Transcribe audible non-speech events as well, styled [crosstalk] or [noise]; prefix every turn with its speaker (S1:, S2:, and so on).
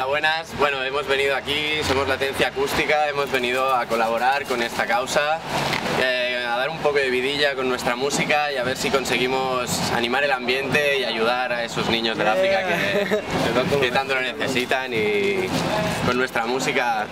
S1: Hola, buenas. Bueno, hemos venido aquí, somos Latencia Acústica, hemos venido a colaborar con esta causa, eh, a dar un poco de vidilla con nuestra música y a ver si conseguimos animar el ambiente y ayudar a esos niños del África que, [laughs] que tanto lo necesitan y con nuestra música